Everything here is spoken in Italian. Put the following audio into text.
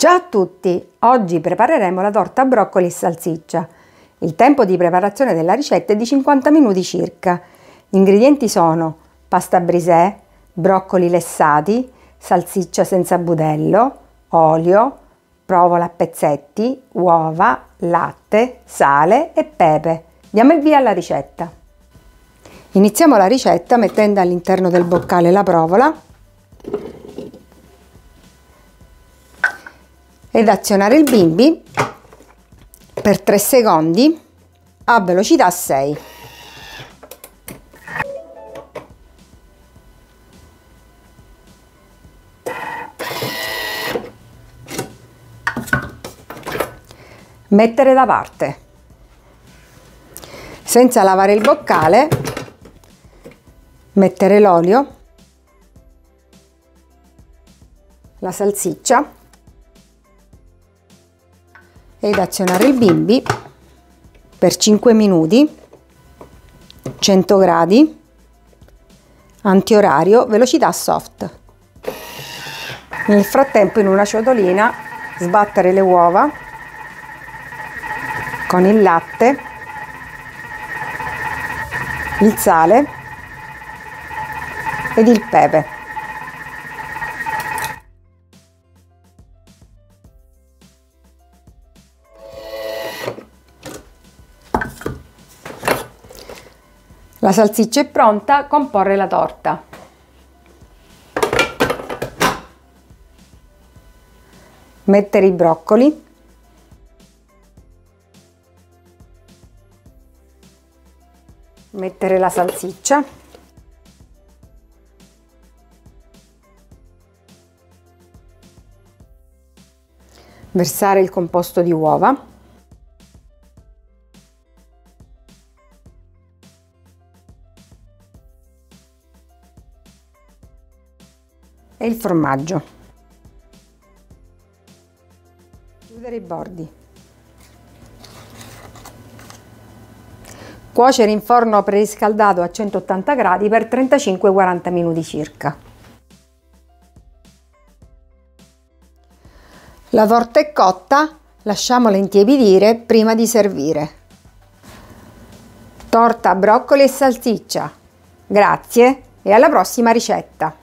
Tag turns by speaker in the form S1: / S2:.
S1: Ciao a tutti! Oggi prepareremo la torta broccoli e salsiccia. Il tempo di preparazione della ricetta è di 50 minuti circa. Gli ingredienti sono pasta brisè, broccoli lessati, salsiccia senza budello, olio, provola a pezzetti, uova, latte, sale e pepe. Diamo il via alla ricetta. Iniziamo la ricetta mettendo all'interno del boccale la provola ed azionare il bimbi per 3 secondi a velocità 6. Mettere da parte. Senza lavare il boccale, mettere l'olio, la salsiccia ed azionare il bimbi per 5 minuti 100 gradi antiorario velocità soft. Nel frattempo in una ciotolina sbattere le uova con il latte il sale ed il pepe La salsiccia è pronta, comporre la torta. Mettere i broccoli. Mettere la salsiccia. Versare il composto di uova. E il formaggio. Chiudere i bordi. Cuocere in forno preriscaldato a 180 gradi per 35-40 minuti circa. La torta è cotta, lasciamola intiepidire prima di servire. Torta, broccoli e salsiccia. Grazie e alla prossima ricetta!